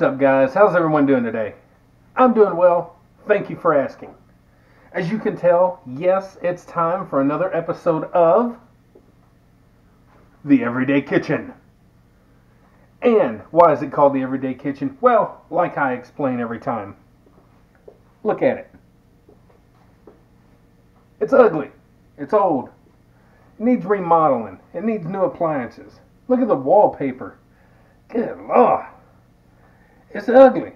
What's up, guys? How's everyone doing today? I'm doing well. Thank you for asking. As you can tell, yes, it's time for another episode of The Everyday Kitchen. And why is it called The Everyday Kitchen? Well, like I explain every time. Look at it. It's ugly. It's old. It needs remodeling. It needs new appliances. Look at the wallpaper. Good lord. It's ugly.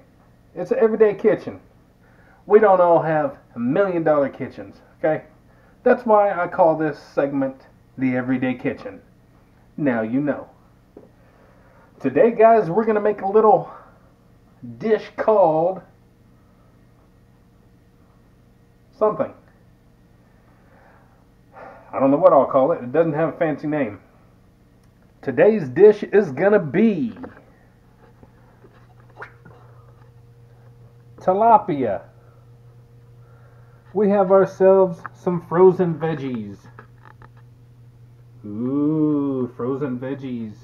It's an everyday kitchen. We don't all have million dollar kitchens, okay? That's why I call this segment the Everyday Kitchen. Now you know. Today, guys, we're going to make a little dish called something. I don't know what I'll call it. It doesn't have a fancy name. Today's dish is going to be tilapia. We have ourselves some frozen veggies. Ooh, frozen veggies.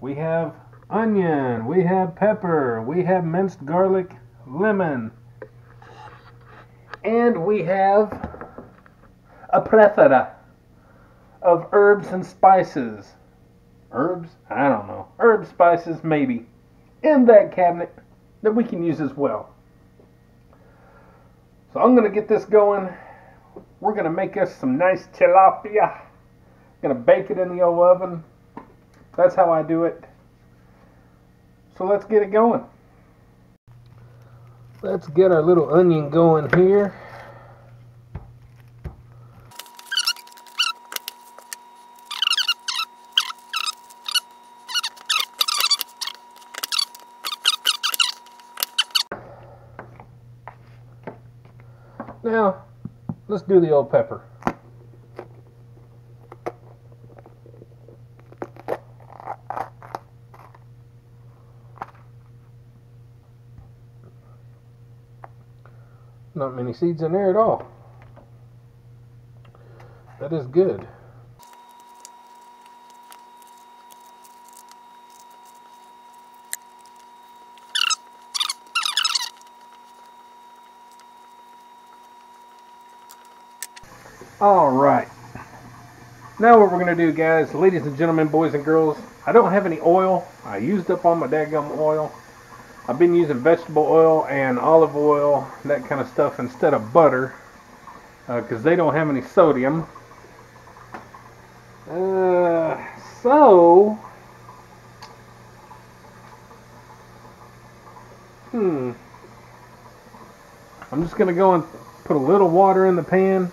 We have onion, we have pepper, we have minced garlic, lemon, and we have a plethora of herbs and spices. Herbs? I don't know. Herbs, spices, maybe. In that cabinet that we can use as well. So I'm going to get this going. We're going to make us some nice tilapia. Going to bake it in the old oven. That's how I do it. So let's get it going. Let's get our little onion going here. Now, let's do the old pepper. Not many seeds in there at all. That is good. All right. Now what we're going to do, guys, ladies and gentlemen, boys and girls, I don't have any oil. I used up all my daggum oil. I've been using vegetable oil and olive oil, that kind of stuff, instead of butter, because uh, they don't have any sodium. Uh, so, hmm, I'm just going to go and put a little water in the pan.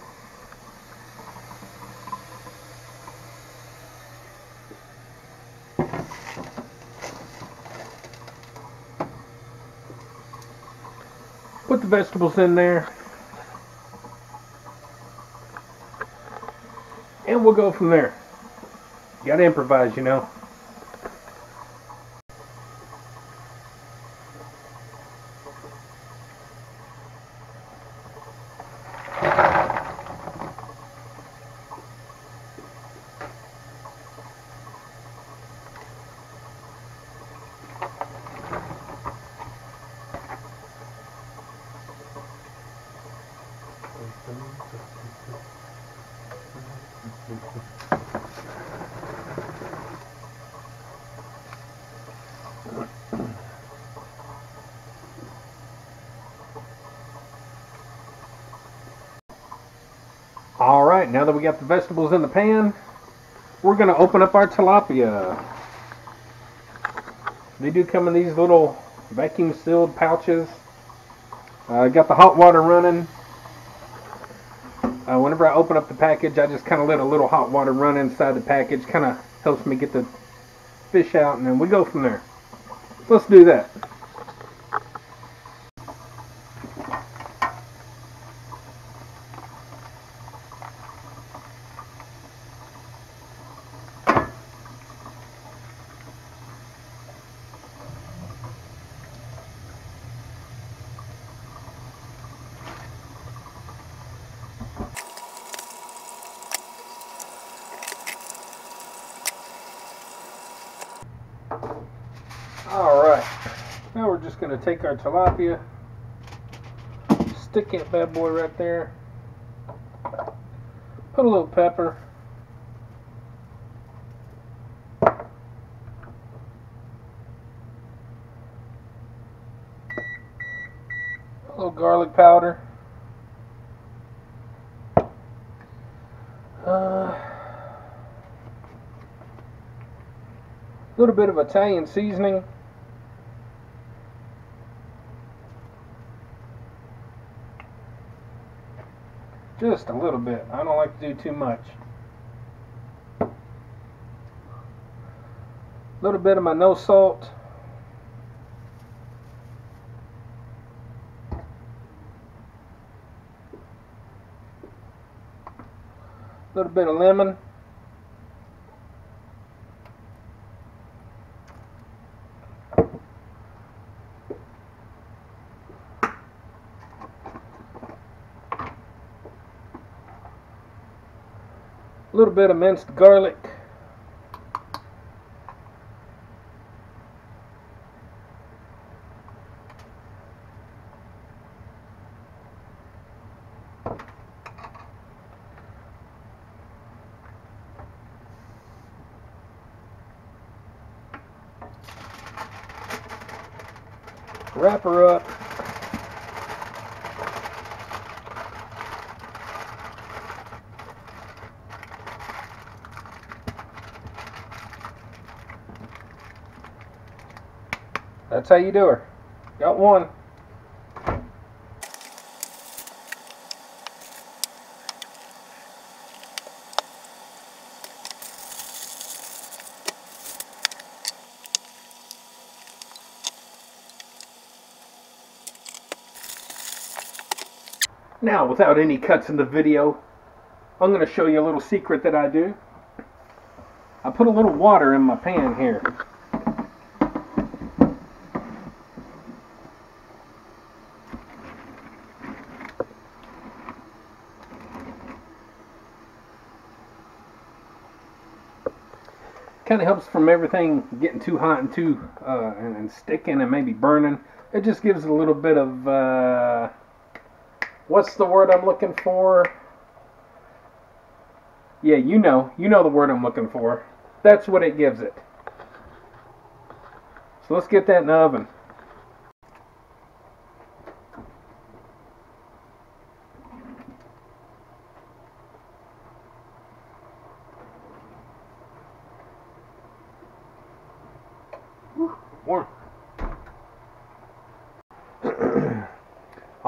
Put the vegetables in there. And we'll go from there. You gotta improvise, you know. All right, now that we got the vegetables in the pan, we're going to open up our tilapia. They do come in these little vacuum sealed pouches. I uh, got the hot water running. Whenever I open up the package, I just kind of let a little hot water run inside the package. Kind of helps me get the fish out, and then we go from there. So let's do that. Just going to take our tilapia, stick that bad boy right there, put a little pepper, a little garlic powder, uh, a little bit of Italian seasoning, Just a little bit. I don't like to do too much. A little bit of my no salt. A little bit of lemon. A little bit of minced garlic. Wrap her up. That's how you do her. Got one. Now, without any cuts in the video, I'm going to show you a little secret that I do. I put a little water in my pan here. Kind of helps from everything getting too hot and too uh, and, and, sticking and maybe burning. It just gives a little bit of uh, what's the word I'm looking for? Yeah, you know, you know the word I'm looking for. That's what it gives it. So let's get that in the oven.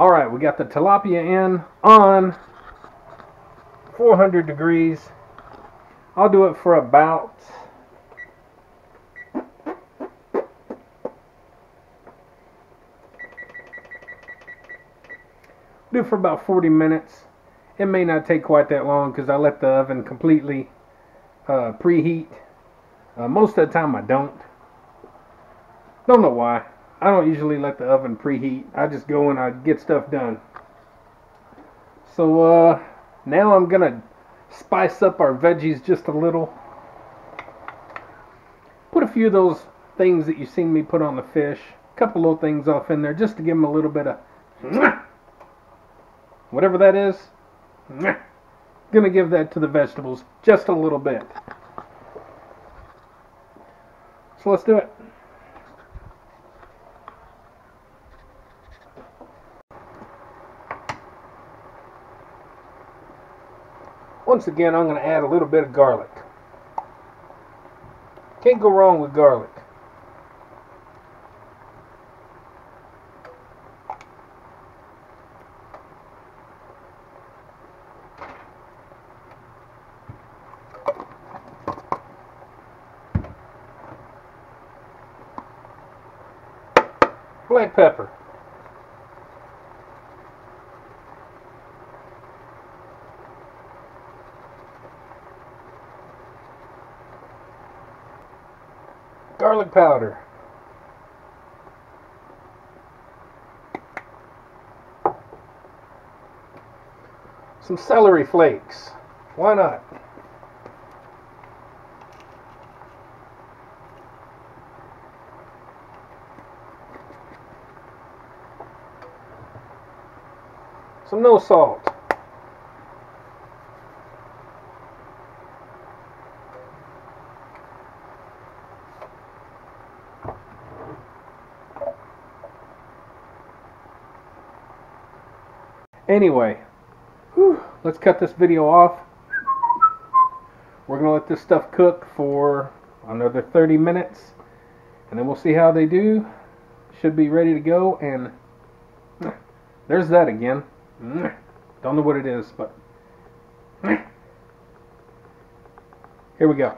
All right, we got the tilapia in on 400 degrees. I'll do it for about do for about 40 minutes. It may not take quite that long because I let the oven completely uh, preheat. Uh, most of the time I don't. Don't know why. I don't usually let the oven preheat. I just go and I get stuff done. So uh, now I'm gonna spice up our veggies just a little. Put a few of those things that you've seen me put on the fish. A couple little things off in there just to give them a little bit of whatever that is. Gonna give that to the vegetables just a little bit. So let's do it. Once again, I'm going to add a little bit of garlic. Can't go wrong with garlic. Black pepper. garlic powder. Some celery flakes. Why not? Some no salt. Anyway, whew, let's cut this video off. We're going to let this stuff cook for another 30 minutes. And then we'll see how they do. Should be ready to go. And there's that again. Don't know what it is, but here we go.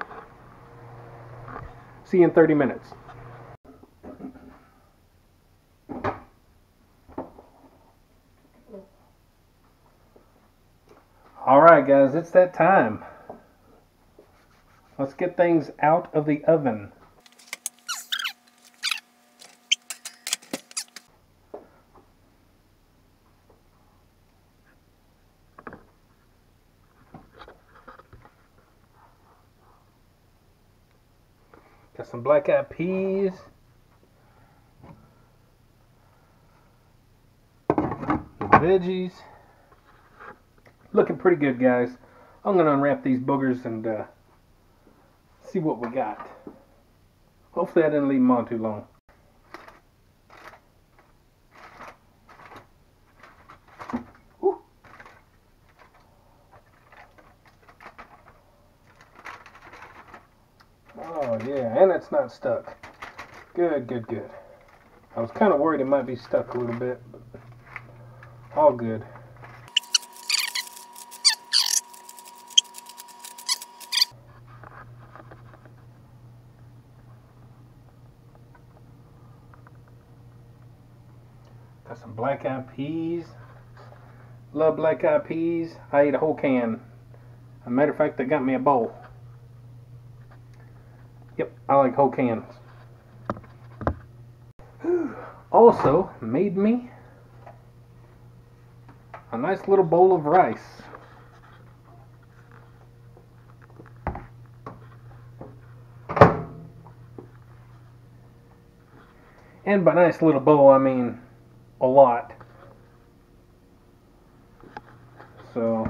See you in 30 minutes. Alright guys, it's that time. Let's get things out of the oven. Got some black eyed peas. Veggies. Looking pretty good, guys. I'm going to unwrap these boogers and uh, see what we got. Hopefully I didn't leave them on too long. Oh yeah, and it's not stuck. Good, good, good. I was kind of worried it might be stuck a little bit, but all good. Black eyed peas. Love black eyed peas. I ate a whole can. As a matter of fact, they got me a bowl. Yep, I like whole cans. Also, made me a nice little bowl of rice. And by nice little bowl, I mean a lot. So,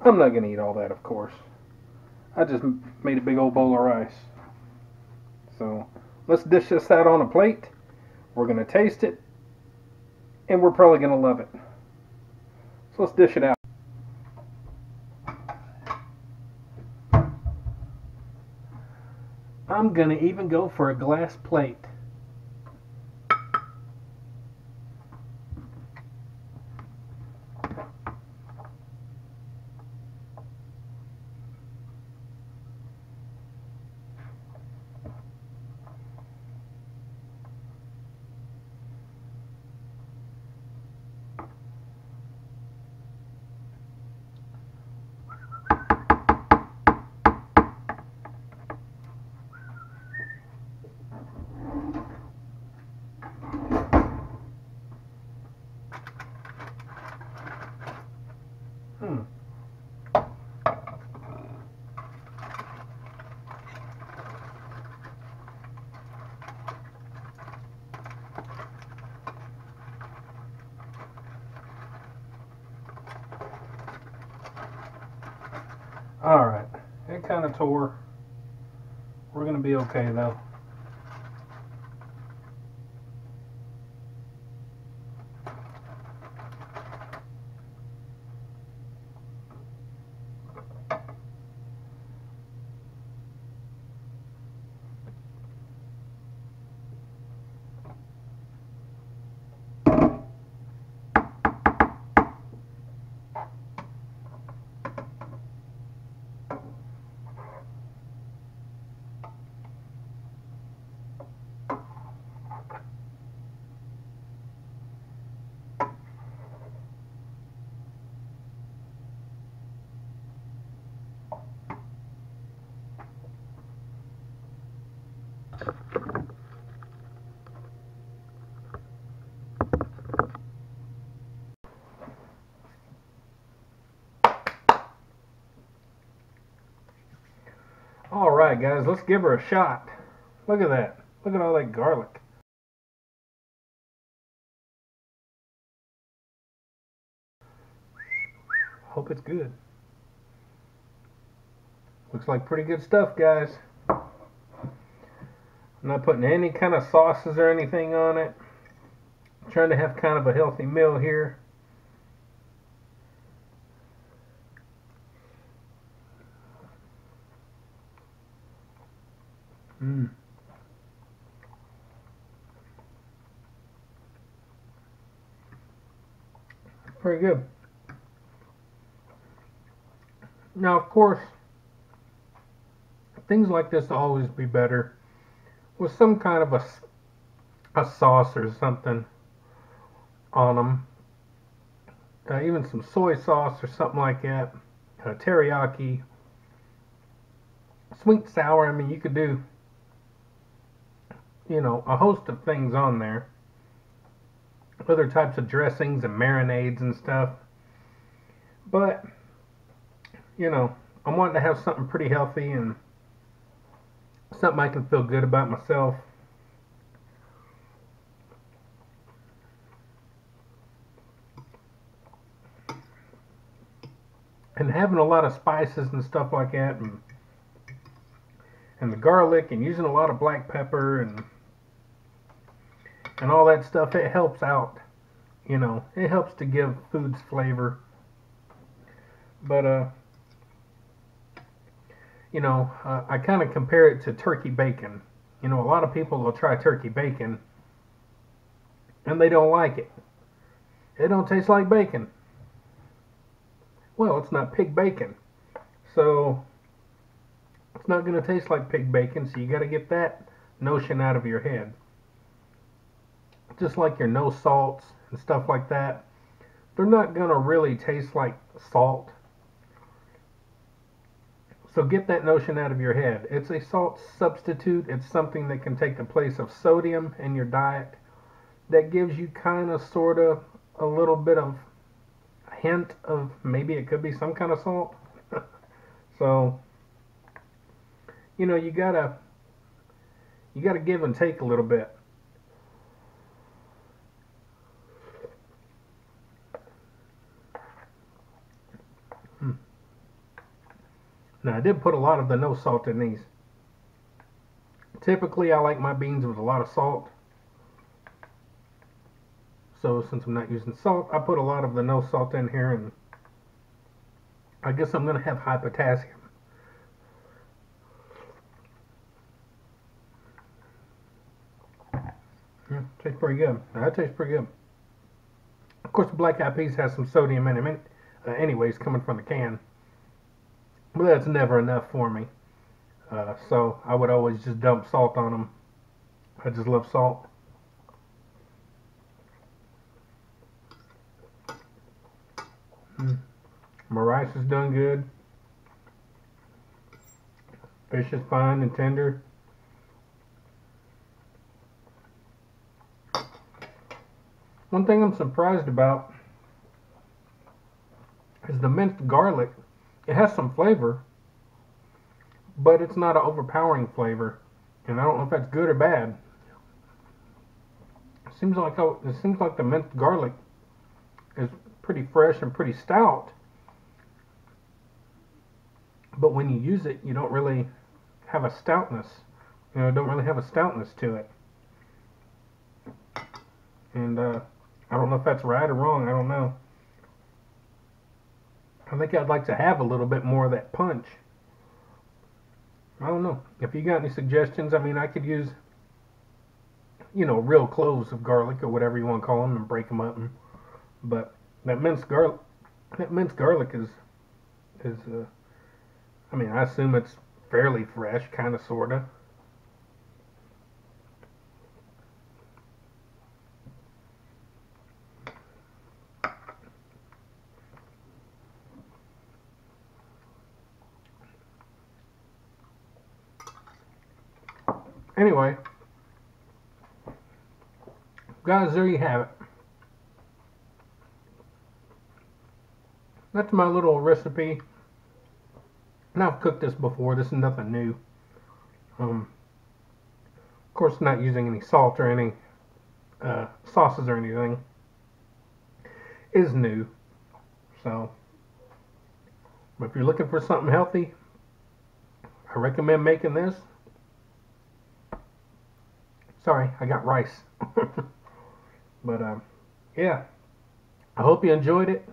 I'm not going to eat all that, of course. I just made a big old bowl of rice. So, let's dish this out on a plate. We're going to taste it. And we're probably going to love it. So let's dish it out. I'm going to even go for a glass plate. Hmm. Alright, it kind of tore. We're going to be okay though. Alright guys, let's give her a shot. Look at that. Look at all that garlic. Hope it's good. Looks like pretty good stuff, guys. I'm not putting any kind of sauces or anything on it. I'm trying to have kind of a healthy meal here. Mmm. Pretty good. Now, of course, things like this always be better with some kind of a, a sauce or something on them. Uh, even some soy sauce or something like that. Uh, teriyaki. Sweet, sour. I mean, you could do, you know, a host of things on there. Other types of dressings and marinades and stuff. But, you know, I'm wanting to have something pretty healthy and something I can feel good about myself. And having a lot of spices and stuff like that and and the garlic and using a lot of black pepper and and all that stuff it helps out you know it helps to give foods flavor but uh you know, uh, I kind of compare it to turkey bacon. You know, a lot of people will try turkey bacon and they don't like it. It don't taste like bacon. Well, it's not pig bacon. So it's not going to taste like pig bacon, so you got to get that notion out of your head. Just like your no salts and stuff like that. They're not going to really taste like salt so get that notion out of your head. It's a salt substitute. It's something that can take the place of sodium in your diet. That gives you kind of, sort of, a little bit of a hint of maybe it could be some kind of salt. so, you know, you gotta, you gotta give and take a little bit. Now I did put a lot of the no salt in these. Typically I like my beans with a lot of salt. So since I'm not using salt, I put a lot of the no salt in here and I guess I'm going to have high potassium. Yeah, tastes pretty good. That tastes pretty good. Of course, the black eyed peas has some sodium in them, uh, anyways, coming from the can. But that's never enough for me. Uh, so I would always just dump salt on them. I just love salt. Mm. My rice is done good. Fish is fine and tender. One thing I'm surprised about is the minced garlic it has some flavor, but it's not an overpowering flavor. And I don't know if that's good or bad. It seems like oh, it seems like the minced garlic is pretty fresh and pretty stout. But when you use it, you don't really have a stoutness. You know, don't really have a stoutness to it. And uh, I don't know if that's right or wrong. I don't know. I think I'd like to have a little bit more of that punch. I don't know. If you got any suggestions, I mean, I could use, you know, real cloves of garlic or whatever you want to call them and break them up. And, but that minced garlic, that minced garlic is, is, uh, I mean, I assume it's fairly fresh, kind of, sort Anyway, guys, there you have it. That's my little recipe. And I've cooked this before. This is nothing new. Um, of course, not using any salt or any uh, sauces or anything is new. So, if you're looking for something healthy, I recommend making this. Sorry, I got rice. but um, yeah, I hope you enjoyed it.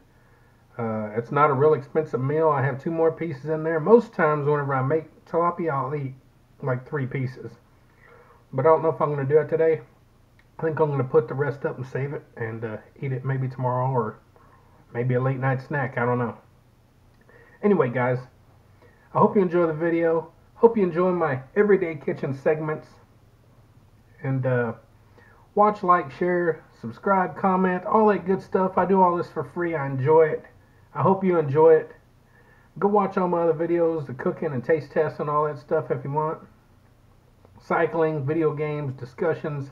Uh, it's not a real expensive meal. I have two more pieces in there. Most times, whenever I make tilapia, I'll eat like three pieces. But I don't know if I'm going to do it today. I think I'm going to put the rest up and save it and uh, eat it maybe tomorrow or maybe a late night snack. I don't know. Anyway, guys, I hope you enjoy the video. Hope you enjoy my everyday kitchen segments. And uh, watch, like, share, subscribe, comment, all that good stuff. I do all this for free. I enjoy it. I hope you enjoy it. Go watch all my other videos, the cooking and taste tests and all that stuff if you want. Cycling, video games, discussions,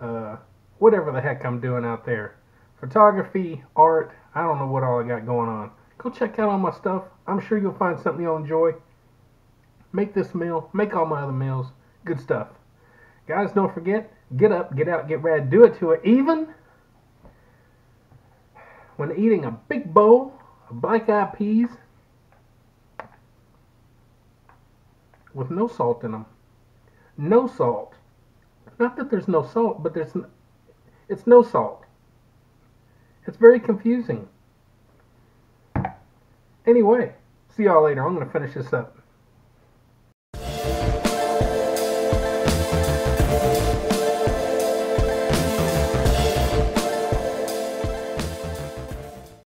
uh, whatever the heck I'm doing out there. Photography, art, I don't know what all I got going on. Go check out all my stuff. I'm sure you'll find something you'll enjoy. Make this meal, make all my other meals. Good stuff. Guys, don't forget, get up, get out, get ready. Do it to it even when eating a big bowl of black eyed peas with no salt in them. No salt. Not that there's no salt, but there's it's no salt. It's very confusing. Anyway, see y'all later. I'm going to finish this up.